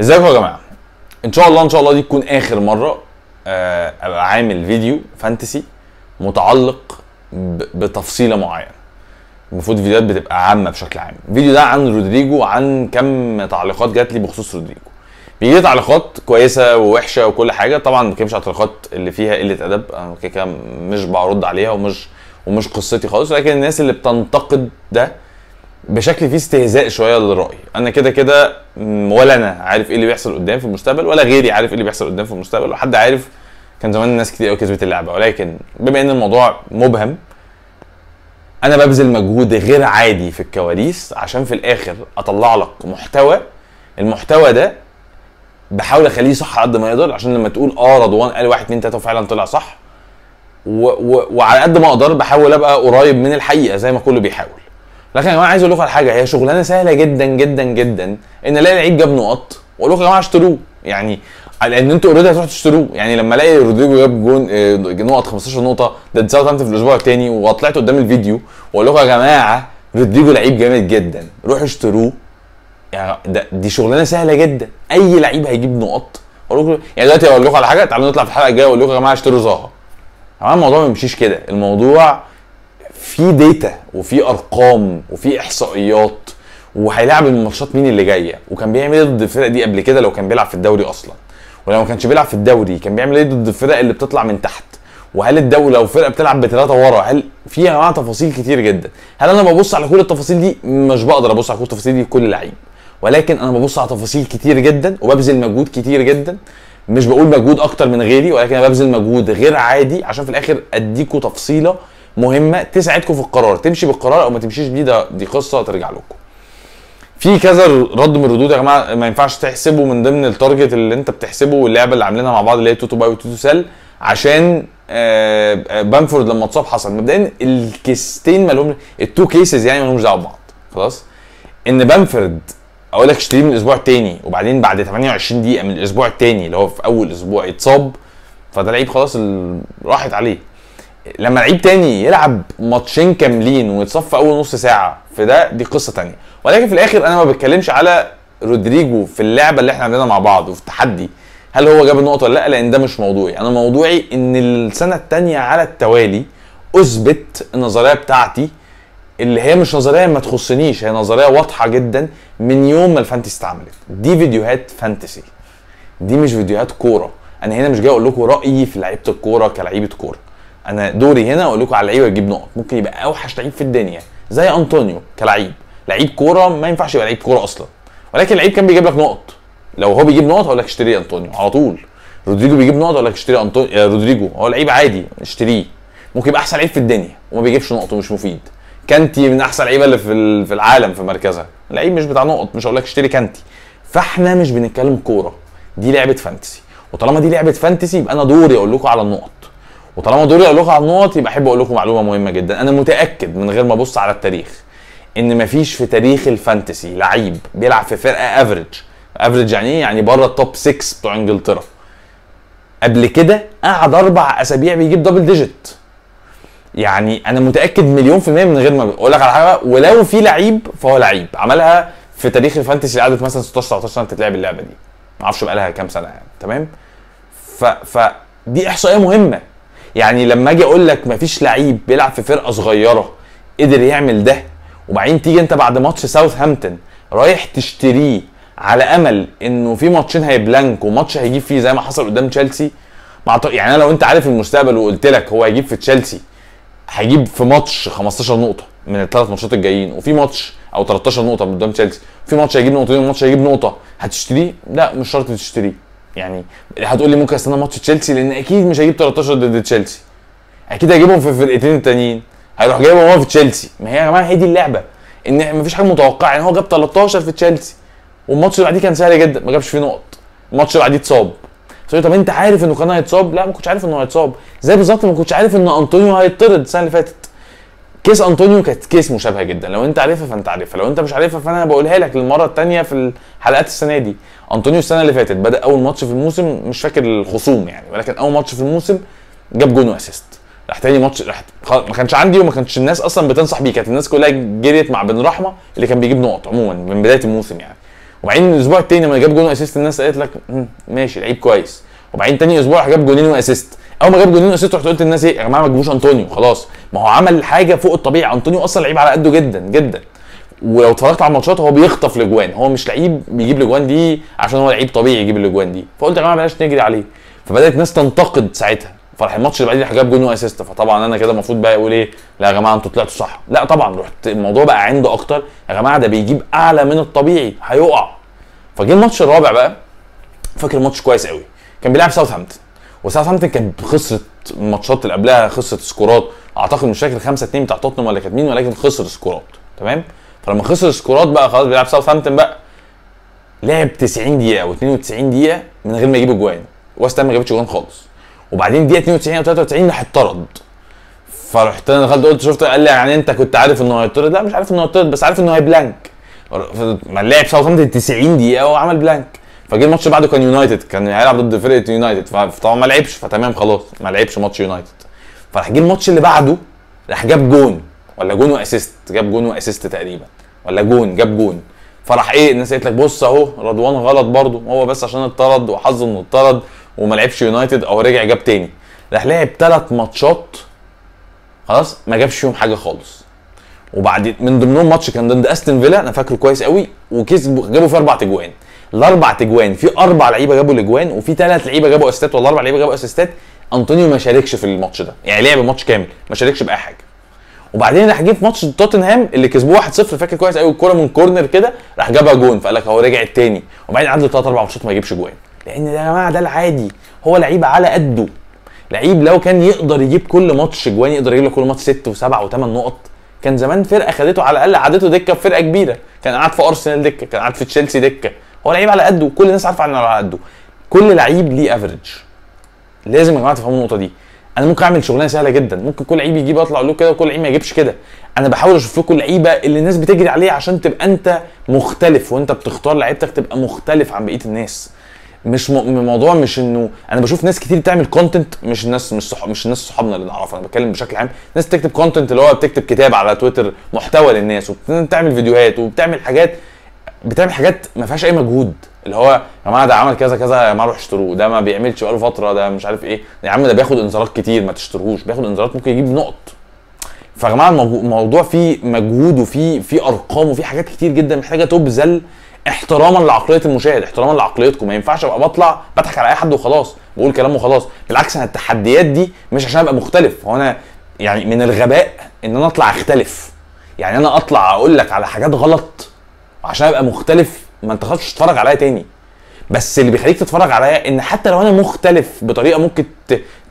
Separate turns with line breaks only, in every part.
ازيكم يا جماعة؟ إن شاء الله إن شاء الله دي تكون آخر مرة آه، أبقى عامل فيديو fantasy متعلق بتفصيلة معينة. المفروض الفيديوهات بتبقى عامة بشكل عام. الفيديو ده عن رودريجو عن كم تعليقات جات لي بخصوص رودريجو. بيجي لي تعليقات كويسة ووحشة وكل حاجة طبعا ما بتكلمش على التعليقات اللي فيها قلة أدب أنا كده مش برد عليها ومش ومش قصتي خالص لكن الناس اللي بتنتقد ده بشكل فيه استهزاء شوية للرأي. أنا كده كده ولا أنا عارف إيه اللي بيحصل قدام في المستقبل ولا غيري عارف إيه اللي بيحصل قدام في المستقبل وحد عارف كان زمان الناس كتير قوي كسبت اللعبة. ولكن بما إن الموضوع مبهم أنا ببذل مجهود غير عادي في الكواليس عشان في الآخر أطلع لك محتوى. المحتوى ده بحاول أخليه صح قد ما يقدر عشان لما تقول آه رضوان قال واحد اتنين تلاتة وفعلا طلع صح و و وعلى قد ما أقدر بحاول أبقى قريب من الحقيقة زي ما كله بيحاول. لكن يا جماعة عايز أقول لكم على حاجة هي شغلانة سهلة جدا جدا جدا. إن ألاقي لعيب جاب نقط واقول لكم يا جماعة اشتروه. يعني لأن أنتوا already هتروحوا تشتروه. يعني لما ألاقي رودريجو جاب جون آه، نقط 15 نقطة ضد ساوثهامبتون في الأسبوع الثاني وطلعت قدام الفيديو وأقول لكم يا جماعة رودريجو لعيب جامد جدا. روحوا اشتروه. يعني ده دي شغلانة سهلة جدا. أي لعيب هيجيب نقط. أقول لكم يعني دلوقتي أقول لكم على حاجة تعالوا نطلع في الحلقة الجاية وأقول لكم يا جماعة اشتروا يا جماعة الموضوع ما بيمشيش كده. الموضوع في داتا وفي أرقام وفي إحصائيات وهيلعب الماتشات مين اللي جاية وكان بيعمل إيه ضد الفرق دي قبل كده لو كان بيلعب في الدوري أصلا؟ ولو ما كانش بيلعب في الدوري كان بيعمل إيه ضد الفرق اللي بتطلع من تحت؟ وهل الدوري لو فرقة بتلعب بثلاثه ورا هل في يا جماعة تفاصيل كتير جدا؟ هل أنا ببص على كل التفاصيل دي مش بقدر أبص على كل التفاصيل دي كل لعيب. ولكن أنا ببص على تفاصيل كتير جدا وببذل مجهود كتير جدا مش بقول مجهود أكتر من غيري ولكن أنا ببذل مجهود غير عادي عشان في الآخر أديكوا تفصيلة مهمة تساعدكم في القرار تمشي بالقرار أو ما تمشيش بيه ده دي قصة ترجع لكم. في كذا رد من الردود يا جماعة ما ينفعش تحسبه من ضمن ال target اللي انت بتحسبه واللعبة اللي عاملينها مع بعض اللي هي to to buy و to to sell عشان آه، آه، بامفورد لما اتصاب حصل. مبدئيا ال case تين مالهم ال two cases يعني مالهمش دعوة ببعض. خلاص؟ إن بامفورد أقول لك اشتريه من الأسبوع الثاني وبعدين بعد 28 دقيقة من الأسبوع الثاني اللي هو في أول أسبوع يتصاب فده لعيب خلاص راحت عليه. لما لعيب تاني يلعب ماتشين كاملين ويتصاب في أول نص ساعة في ده دي قصة تانية. ولكن في الآخر أنا ما بتكلمش على رودريجو في اللعبة اللي إحنا عاملينها مع بعض وفي التحدي. هل هو جاب النقطة ولا لأ؟ لأن ده مش موضوعي. أنا موضوعي إن السنة الثانية على التوالي أثبت النظرية بتاعتي اللي هي مش نظرية ما تخصنيش هي نظرية واضحة جدا من يوم ما ال fantasy اتعملت. دي فيديوهات fantasy. دي مش فيديوهات كورة. أنا هنا مش جاي أقول لكم رأيي في لعيبة الكورة كلعيبة كورة. أنا دوري هنا أقول لكم على لعيبه يجيب نقط. ممكن يبقى أوحش لعيب في الدنيا زي أنطونيو كلعيب لعيب كورة ما ينفعش يبقى لعيب كورة أصلا. ولكن لعيب كان بيجيب لك نقط. لو هو بيجيب نقط هقول لك اشتري أنطونيو على طول. رودريجو بيجيب نقط أقول لك اشتري أنطونيو يا رودريجو. هو لعيب عادي اشتريه. ممكن يبقى أحسن لعيب في الدنيا وما بيجيبش نقط ومش مفيد. كانتي من أحسن لعيبه اللي في في العالم في مركزها. لعيب مش بتاع نقط مش هقول لك اشتري كانتي. فاحنا مش بنتكلم كورة. دي لعبة fantasy. وطالما دي لعبة fantasy يبقى أنا دوري أقول لكم على النقط. وطالما دوري أقول لكم على النقط يبقى أحب أقول لكم معلومة مهمة جدا. أنا متأكد من غير ما أبص على التاريخ إن مفيش في تاريخ ال fantasy لعيب بيلعب في فرقة average average يعني إيه؟ يعني بره ال top 6 بتوع إنجلترا. قبل كده قعد أربع أسابيع بيجيب double digit يعني أنا متأكد مليون في المية من غير ما أقول لك على حاجة ولو في لعيب فهو لعيب. عملها في تاريخ ال fantasy قعدت مثلا 16 19 سنة تتلعب اللعبة دي. ما أعرفش بقى لها كام سنة يعني تمام؟ ف فدي إحصائية مهمة. يعني لما أجي أقول لك مفيش لعيب بيلعب في فرقة صغيرة قدر يعمل ده وبعدين تيجي انت بعد ماتش ساوثهامبتون رايح تشتريه على امل انه في ماتشين هي blank وماتش هيجيب فيه زي ما حصل قدام تشيلسي؟ يعني أنا لو انت عارف المستقبل وقلت لك هو هيجيب في تشيلسي هيجيب في ماتش 15 نقطة من الثلاث ماتشات الجايين وفي ماتش أو 13 نقطة قدام تشيلسي في ماتش هيجيب نقطتين وماتش هيجيب نقطة هتشتريه؟ لا مش شرط تشتريه. يعني هتقول لي ممكن أستنى ماتش تشيلسي؟ لأن أكيد مش هيجيب 13 ضد تشيلسي. أكيد هيجيبهم في الفرقتين التانيين. هيروح جايبهم هو في تشيلسي. ما هي يا جماعة هي دي اللعبة. إن مفيش حاجة متوقعة. يعني هو جاب 13 في تشيلسي. والماتش اللي بعديه كان سهل جدا. ما جابش فيه نقط. الماتش اللي بعديه اتصاب. طب أنت عارف إنه كان هيتصاب؟ لا ما كنتش عارف إنه هيتصاب. زي بالظبط ما كنتش عارف إن أنطونيو هيطرد السنة اللي فاتت؟ case أنطونيو كانت case مشابهة جدا. لو أنت عارفها فأنت عارفها. لو أنت مش عارفها فأنا بقولها لك للمرة الثانية في الحلقات السنة دي. أنطونيو السنة اللي فاتت بدأ أول ماتش في الموسم مش فاكر الخصوم يعني ولكن أول ماتش في الموسم جاب جون و assist. راح تاني ماتش راح ما كانش عندي وما كانش الناس أصلا بتنصح بيه. كانت الناس كلها جريت مع بن رحمة اللي كان بيجيب نقط عموما من بداية الموسم يعني. وبعدين الأسبوع التاني لما جاب جون و assist الناس قالت لك "مم، ماشي لعيب كويس. وبعدين تاني أسبوع جاب جونين و assist. أول ما جاب جونين و assist رحت قلت للناس إيه يا جماعة ما تجيبوش أنطونيو خلاص. ما هو عمل حاجة فوق الطبيعي. أنطونيو أصلا لعيب على قده جدا جدا. ولو اتفرجت على الماتشات هو بيخطف الأجوان. هو مش لعيب بيجيب الأجوان دي عشان هو لعيب طبيعي يجيب الأجوان دي. فقلت يا جماعة بلاش نجري عليه. فبدأت الناس تنتقد ساعتها. فراح الماتش اللي بعديه جاب جون و assist. فطبعا أنا كده المفروض بقى أقول إيه؟ لا يا جماعة أنتوا طلعتوا صح. لا طبعا رحت الموضوع بقى عنده أكتر. يا جماعة ده بيجيب أعلى من الطبيعي هيقع. فجه الماتش الرابع بقى فاكر الماتش كويس قوي. كان بيلعب ساوثهامبتون. وساوثهامبتون كانت خسرت الماتشات اللي قبلها خسرت سكورات. اعتقد مش فاكر 5 2 بتاع توتنهام ولا كانت مين؟ ولكن خسر سكورات تمام؟ فلما خسر سكورات بقى خلاص بيلعب ساوثهامبتون بقى. لعب 90 دقيقة أو 92 دقيقة من غير ما يجيب اجوان. وست هام ما جابتش جوان خالص. وبعدين دقيقة 92 أو 93 راح اتطرد فرحت أنا دخلت قلت شفت قال لي يعني انت كنت عارف انه هيطرد؟ لا مش عارف انه هيطرد بس عارف انه هي blank. ما لعب ساوثهامبتون 90 دقيقة وعمل blank. فجه الماتش بعده كان يونايتد كان هيلعب ضد فرقة يونايتد. فطبعا ما لعبش فتمام خلاص ما لعبش ماتش يونايتد. فراح جه الماتش اللي بعده راح جاب جون ولا جون و assist جاب جون و assist تقريبا ولا جون جاب جون. فراح إيه الناس قالت لك بص أهو رضوان غلط برضه هو بس عشان اتطرد وحظه إنه اتطرد وما لعبش يونايتد أو رجع جاب تاني. راح لعب ثلاث ماتشات خلاص ما جابش فيهم حاجة خالص. وبعد من ضمنهم ماتش كان ضد أستون فيلا أنا فاكره كويس قوي وكسبوا جابوا فيه أربع تجوان. الأربع تجوان في أربع لعيبة جابوا الأجوان وفي ثلاث لعيبة جابوا أسيستات ولا أربع لعيبة جابوا أسيستات. أنطونيو ما شاركش في الماتش ده. يعني لعب الماتش كامل ما شاركش بأي حاجة. وبعدين راح جه في ماتش توتنهام اللي كسبوه 1-0 فاكر كويس قوي الكورة من corner كده؟ راح جابها جون فقال لك هو رجع التاني. وبعدين عنده ثلاث أربع ماتشات ما يجيبش جوان. لأن ده يا جماعة ده العادي. هو لعيب على قده. لعيب لو كان يقدر يجيب كل ماتش جوان يقدر يجيب كل ماتش ست وسبع وثمان نقط كان زمان فرقة خدته على الأقل قعدته دكة في فرقة كبيرة. كان قاعد في أرسنال دكة كان قاعد في تشيلسي دكة. هو لعيب على قده. وكل الناس عارفة انه على قده. كل لعيب ليه average لازم يا جماعة تفهموا النقطة دي. أنا ممكن أعمل شغلانة سهلة جدا. ممكن كل لعيب يجيب اطلع أقول له كده وكل لعيب ما يجيبش كده. أنا بحاول أشوف لكم اللعيبه اللي الناس بتجري عليه عشان تبقى أنت مختلف وأنت بتختار لعيبتك تبقى مختلف عن بقية الناس. مش م... مش إنه أنا بشوف ناس كتير بتعمل content مش الناس مش صح... مش الناس صحابنا اللي نعرفها. أنا بتكلم بشكل عام. ناس بتكتب content اللي هو بتكتب كتاب على تويتر محتوى للناس وبتعمل فيديوهات وبتعمل حاجات بتعمل حاجات ما فيهاش أي مجهود. اللي هو يا جماعة ده عمل كذا كذا يا جماعة روح اشتروه ده ما بيعملش بقاله فترة ده مش عارف إيه. يا عم ده بياخد انذارات كتير ما تشتروهوش بياخد انذارات ممكن يجيب نقط. فيا جماعة الموضوع- فيه مجهود وفيه فيه أرقام وفيه حاجات كتير جدا محتاجة تبذل احتراما لعقلية المشاهد احتراما لعقليتكم. ما ينفعش أبقى بطلع بضحك على أي حد وخلاص بقول كلام وخلاص. بالعكس أنا التحديات دي مش عشان أبقى مختلف. هو أنا يعني من الغباء إن أنا أطلع أختلف. يعني أنا أطلع أقول لك على حاجات غلط عشان أبقى مختلف ما انت خلاص تتفرج عليا تاني. بس اللي بيخليك تتفرج عليا إن حتى لو أنا مختلف بطريقة ممكن.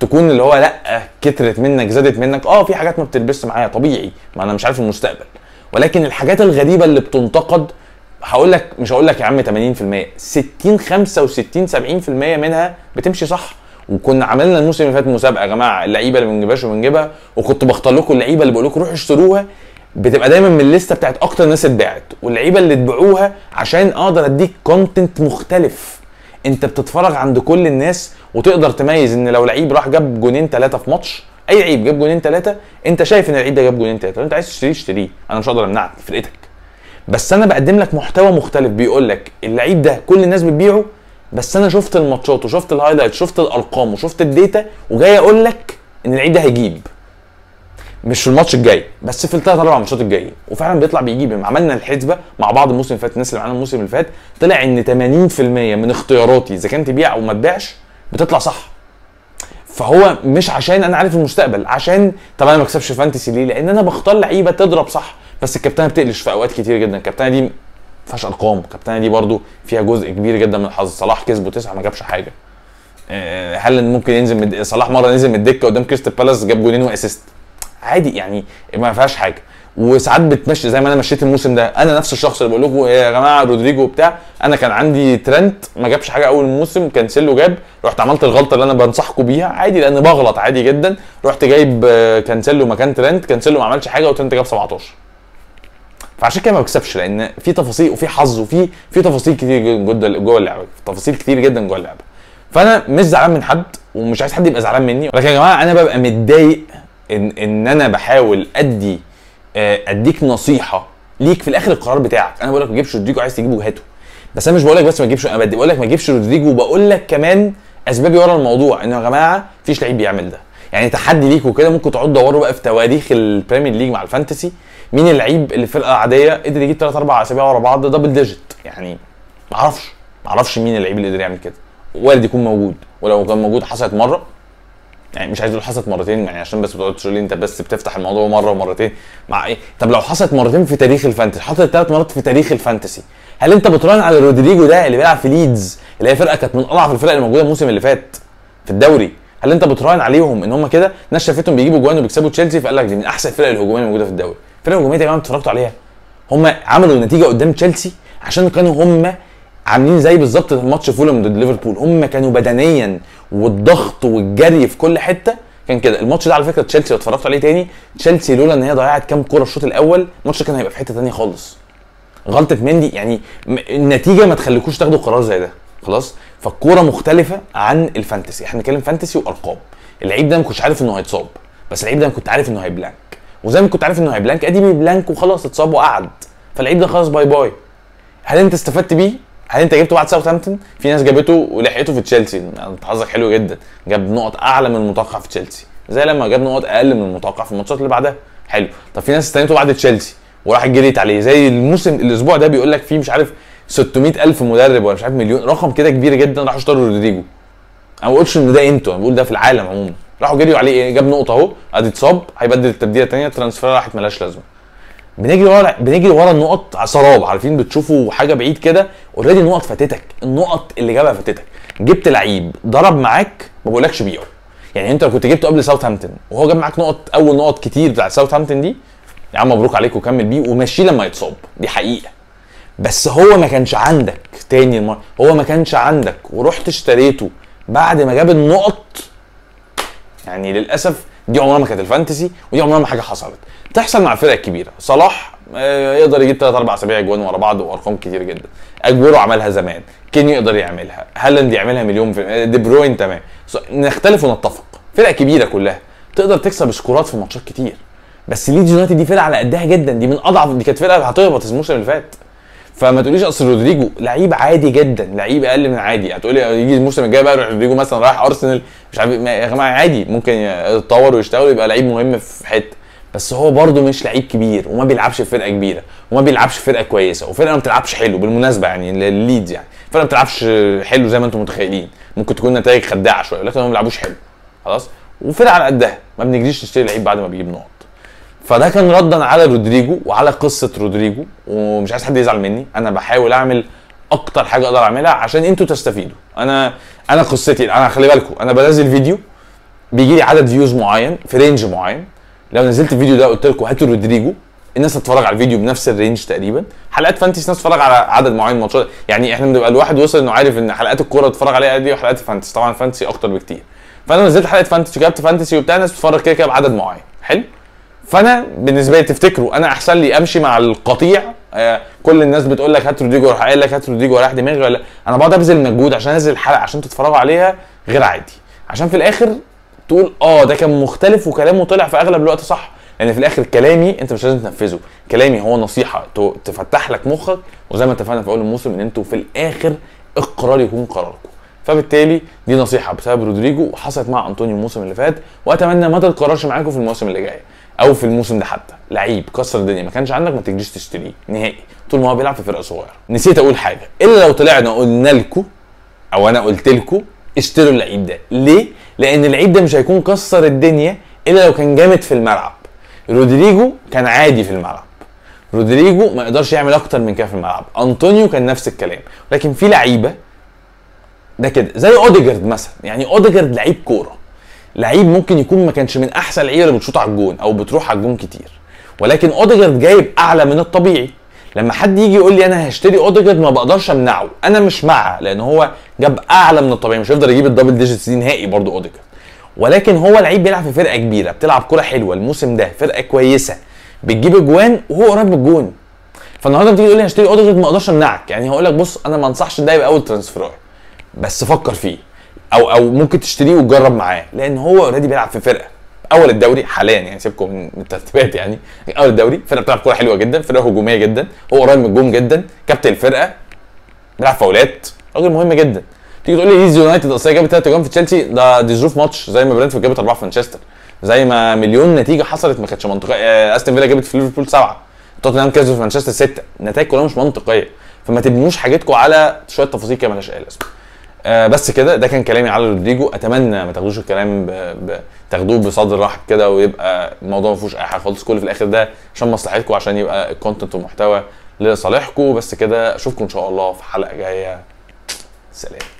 تكون اللي هو لأ كترت منك زادت منك آه في حاجات ما بتلبسش معايا طبيعي ما أنا مش عارف المستقبل. ولكن الحاجات الغريبة اللي بتنتقد هقول لك مش هقول لك يا عم 80% 60 65 70% منها بتمشي صح. وكنا عملنا الموسم اللي فات مسابقة يا جماعة اللعيبة اللي بنجيبهاش وبنجيبها وكنت بختار لكم اللعيبة اللي بقول لكم روحوا اشتروها. بتبقى دايما من الليستة بتاعت أكتر ناس اتباعت واللعيبة اللي تبيعوها عشان أقدر أديك content مختلف. أنت بتتفرج عند كل الناس وتقدر تميز إن لو لعيب راح جاب جونين ثلاثة في ماتش أي لعيب جاب جونين ثلاثة أنت شايف إن اللعيب ده جاب جونين ثلاثة أنت عايز تشتريه اشتريه. أنا مش هقدر أمنعك فرقتك بس أنا بقدم لك محتوى مختلف بيقول لك اللعيب ده كل الناس بتبيعه بس أنا شفت الماتشات وشفت ال highlight شفت الأرقام وشفت ال data وجاي أقول لك إن اللعيب ده هيجيب. مش في الماتش الجاي بس في الثلاث أربع ماتشات الجايه وفعلا بيطلع بيجيب عملنا الحسبة مع بعض الموسم اللي فات الناس اللي معانا الموسم اللي فات طلع إن 80% من اختياراتي إذا كان تبيع أو ما تبيعش بتطلع صح. فهو مش عشان أنا عارف المستقبل عشان طب أنا ما اكسبش فانتسي ليه؟ لأن أنا بختار لعيبة تضرب صح. بس الكابتنة بتقلش في أوقات كتير جدا. الكابتنة دي ما فيهاش أرقام. الكابتنة دي برضو فيها جزء كبير جدا من الحظ. صلاح كسبه تسعة ما جابش حاجة. آه، هل ممكن ينزل من صلاح مرة نزل من الدكة قدام كريستال بالاس جاب جونين و assist. عادي يعني ما فيهاش حاجة. وساعات بتمشي زي ما أنا مشيت الموسم ده. أنا نفس الشخص اللي بقول لكم يا جماعة رودريجو وبتاع. أنا كان عندي ترنت ما جابش حاجة أول الموسم كانسيلو جاب. رحت عملت الغلطة اللي أنا بنصحكم بيها. عادي لأن بغلط عادي جدا. رحت جايب آه، كانسيلو مكان ترنت. كانسيلو ما عملش حاجة وترنت جاب 17 فعشان كده ما بكسبش لأن في تفاصيل وفي حظ وفي في تفاصيل كتير جدا جوه اللعبة. تفاصيل كتير جدا جوه اللعبة. فأنا مش زعلان من حد ومش عايز حد يبقى زعلان مني. ولكن يا جماعة أنا ببقى متضايق ان إن أنا بحاول أدي آه، أديك نصيحة ليك في الآخر القرار بتاعك. أنا بقول لك ما تجيبش رودريجو عايز تجيبه هاته بس أنا مش بقول لك بس ما تجيبش أنا بقول لك ما تجيبش رودريجو وبقول لك كمان اسبابي ورا الموضوع. إن يا جماعة مفيش لعيب بيعمل ده. يعني تحدي ليكوا كده ممكن تقعدوا تدوروا بقى في تواريخ ال Premier League مع ال fantasy مين اللعيب اللي في فرقه عاديه قدر يجيب ثلاث أربع أسابيع ورا بعض double digit يعني ما أعرفش. ما أعرفش مين اللعيب اللي قدر يعمل كده. وارد يكون موجود. ولو كان موجود حصلت مرة يعني مش عايز أقول حصلت مرتين يعني عشان بس بتقعد تقول لي أنت بس بتفتح الموضوع مرة ومرتين. مع إيه؟ طب لو حصلت مرتين في تاريخ ال fantasy حصلت ثلاث مرات في تاريخ ال fantasy هل أنت بتراهن على رودريجو ده اللي بيلعب في ليدز اللي هي فرقة كانت من أضعف الفرق اللي موجودة الموسم اللي فات في الدوري؟ هل أنت بتراهن عليهم إن هم كده؟ ناس شافتهم بيجيبوا جوان وبيكسبوا تشيلسي فقال لك دي من أحسن الفرق الهجوميه اللي موجودة في الدوري. الفرق الهجوميه دي يا جماعة اتفرجتوا عليها. هم عملوا نتيجة قدام تشيلسي عشان كانوا هم عاملين زي بالظبط ماتش فولم ضد ليفربول. هم كانوا بدنيا والضغط والجري في كل حتة كان كده. الماتش ده على فكرة تشيلسي لو اتفرجت عليه تاني تشيلسي لولا إن هي ضيعت كام كورة الشوط الأول الماتش كان هيبقى في حتة تانية خالص. غلطة مندي يعني النتيجة ما تخليكوش تاخدوا قرار زي ده. خلاص؟ فالكورة مختلفة عن ال Fantasy. إحنا بنتكلم Fantasy وأرقام. اللعيب ده ما كنتش عارف إنه هيتصاب. بس اللعيب ده أنا كنت عارف إنه هي blank. وزي ما كنت عارف إنه هي blank أدي blank وخلاص اتصاب وقعد. فاللعيب ده خلاص bye bye. هل أنت استفدت بيه؟ هل انت جبته بعد ساوثهامبتون؟ في ناس جابته ولحقته في تشيلسي. انت حظك حلو جدا. جاب نقط أعلى من المتوقع في تشيلسي. زي لما جاب نقط أقل من المتوقع في الماتشات اللي بعدها. حلو. طب في ناس استنيته بعد تشيلسي وراح جريت عليه. زي الموسم الأسبوع ده بيقول لك فيه مش عارف 600 ألف مدرب ولا مش عارف مليون. رقم كده كبير جدا راحوا اشتروا رودريجو. أنا ما بقولش إن ده أنتوا أنا بقول ده في العالم عموما. راحوا جريوا عليه. إيه جاب نقطة أهو ادي اتصاب هيبدل التبديلة الثانية transfer راحت ملهاش لازمة. بنجري ورا بنجري ورا النقط سراب عارفين؟ بتشوفوا حاجة بعيد كده. already النقط فاتتك. النقط اللي جابها فاتتك. جبت لعيب ضرب معاك ما بقولكش بيعه يعني انت لو كنت جبته قبل ساوثهامبتون وهو جاب معاك نقط أول نقط كتير بتاع ساوثهامبتون دي يا عم مبروك عليك وكمل بيه ومشيه لما يتصاب. دي حقيقة. بس هو ما كانش عندك تاني المرة هو ما كانش عندك ورحت اشتريته بعد ما جاب النقط. يعني للأسف دي عمرها ما كانت ال Fantasy ودي عمرها ما حاجة حصلت. تحصل مع الفرق الكبيرة. صلاح آه، يقدر يجيب ثلاث أربع أسابيع اجوان ورا بعض وأرقام كتير جدا. أجويرو عملها زمان. كين يقدر يعملها. هالاند يعملها مليون في آه، دي بروين تمام. نختلف ونتفق. فرق كبيرة كلها. تقدر تكسب سكورات في ماتشات كتير. بس ليدز يونايتد دي فرقة على قدها جدا. دي من أضعف دي كانت فرقة هتهبط الموسم اللي فات. فما تقوليش اصل رودريجو لعيب عادي جدا لعيب أقل من عادي. هتقولي يجي الموسم الجاي بقى رودريجو مثلا رايح أرسنال مش عارف يا جماعة عادي ممكن يتطور ويشتغل ويبقى لعيب مهم في حتة. بس هو برده مش لعيب كبير وما بيلعبش في فرقة كبيرة وما بيلعبش في فرقة كويسة وفرقة ما بتلعبش حلو بالمناسبة يعني الليدز يعني. فرقة ما بتلعبش حلو زي ما أنتم متخيلين. ممكن تكون نتائج خداعة شوية ولكن هم ما بيلعبوش حلو خلاص؟ وفرقة على قدها ما بنجريش نشتري لعيب بعد ما بيجيب نقط. فده كان ردا على رودريجو وعلى قصة رودريجو ومش عايز حد يزعل مني. أنا بحاول أعمل أكتر حاجة أقدر أعملها عشان أنتوا تستفيدوا. أنا أنا قصتي أنا خلي بالكم أنا بنزل فيديو بيجي لي عدد views معين في range معين. لو نزلت الفيديو ده قلت لكم هاتوا رودريجو الناس هتتفرج على الفيديو بنفس ال range تقريبا. حلقات Fantasy ناس تتفرج على عدد معين ماتشات يعني إحنا بنبقى الواحد وصل إنه عارف إن حلقات الكورة تتفرج عليها دي وحلقات ال Fantasy طبعا ال Fantasy أكتر بكتير. فأنا نزلت حلقة Fantasy وجبت Fantasy وبتاع ناس بتتفرج كده كده بعدد معين. حلو؟ فانا بالنسبة لي تفتكروا أنا احسن لي امشي مع القطيع؟ آه كل الناس بتقول لك هات رودريجو راح قايل لك هات رودريجو وراح دماغي ولا؟ أنا بقعد ابذل مجهود عشان انزل الحلقة عشان تتفرجوا عليها غير عادي. عشان في الآخر تقول آه ده كان مختلف وكلامه طلع في أغلب الوقت صح. لأن في الآخر كلامي أنت مش لازم تنفذه. كلامي هو نصيحة تفتح لك مخك وزي ما اتفقنا في أول الموسم إن أنتوا في الآخر القرار يكون قراركم. فبالتالي دي نصيحة بسبب رودريجو وحصلت مع أنطونيو الموسم اللي فات وأتمنى ما تتكررش معاكم في الموسم اللي جاي. أو في الموسم ده حتى. لعيب كسر الدنيا ما كانش عندك ما تجيش تشتريه نهائي. طول ما هو بيلعب في فرقة صغيرة. نسيت أقول حاجة. إلا لو طلعنا قلنا لكم أو أنا قلت لكم اشتروا اللعيب ده. ليه؟ لأن اللعيب ده مش هيكون كسر الدنيا إلا لو كان جامد في الملعب. رودريجو كان عادي في الملعب. رودريجو ما يقدرش يعمل أكتر من كده في الملعب. أنطونيو كان نفس الكلام. لكن في لعيبة ده كده. زي أوديجارد مثلا. يعني أوديجارد لعيب كورة. لعيب ممكن يكون ما كانش من أحسن اللعيبه اللي بتشوط على الجون أو بتروح على الجون كتير. ولكن أوديجارد جايب أعلى من الطبيعي. لما حد يجي يقول لي أنا هشتري أوديجارد ما بقدرش أمنعه. أنا مش معه لأن هو جاب أعلى من الطبيعي مش هيقدر يجيب ال double digits دي نهائي برضه أوديجارد. ولكن هو لعيب بيلعب في فرقة كبيرة بتلعب كوره حلوة الموسم ده فرقة كويسة. بتجيب أجوان وهو قريب من الجون. فالنهارده بتيجي تقول لي هشتري أوديجارد ما أقدرش أمنعك. يعني هقول لك بص أنا ما أنصحش ده يبقى أول transfer. بس فكر فيه. أو أو ممكن تشتريه وتجرب معاه لأن هو already بيلعب في فرقة. أول الدوري حاليا يعني سيبكم من الترتيبات يعني. أول الدوري فرقة بتلعب كورة حلوة جدا فرقة هجومية جدا. هو قريب من الجون جدا. كابتن الفرقة بيلعب فاولات. راجل مهم جدا. تيجي تقول لي ليدز يونايتد أصل جابت ثلاث أجوان في تشيلسي ده دي ظروف ماتش. زي ما برينتفورد جابت أربعة في مانشستر. زي ما مليون نتيجة حصلت ما كانتش منطقية. آه، أستون فيلا جابت في ليفربول سبعة. توتنهام كسبت في مانشستر ستة. النتائج كلها مش منطقية. فما تبنوش حاجتكم على شوية تفاصيل كده مالهاش أي لازمة. آه بس كده ده كان كلامي على رودريجو. أتمنى ما تاخدوش الكلام ب... ب... تاخدوه بصدر رحب كده ويبقى الموضوع ما فيهوش أي حاجة خالص. كل في الآخر ده عشان مصلحتكم عشان يبقى ال content والمحتوى لصالحكم. بس كده أشوفكم إن شاء الله في حلقة جاية. سلام.